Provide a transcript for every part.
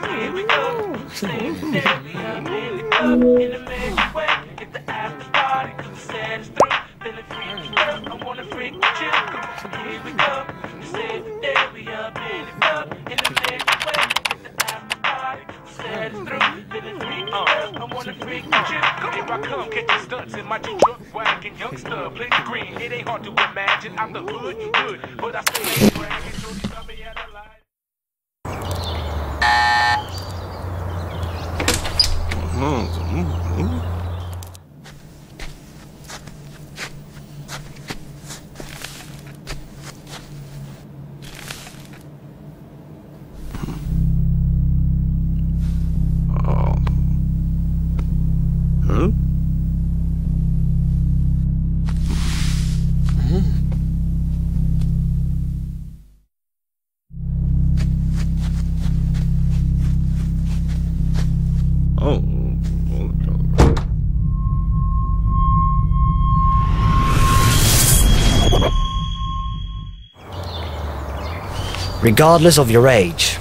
Here we go. We up in the club in the after party, I wanna freak with you. Here we go. We up in the club in the after party, I wanna freak with you. Here I come, catching stunts in my wagon, youngster, green. It ain't hard to imagine. I'm the hood, hood, but I still ain't bragging. Oh. Regardless of your age,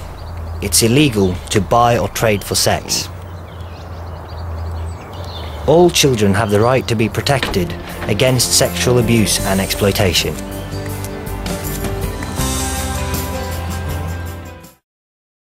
it's illegal to buy or trade for sex. All children have the right to be protected against sexual abuse and exploitation.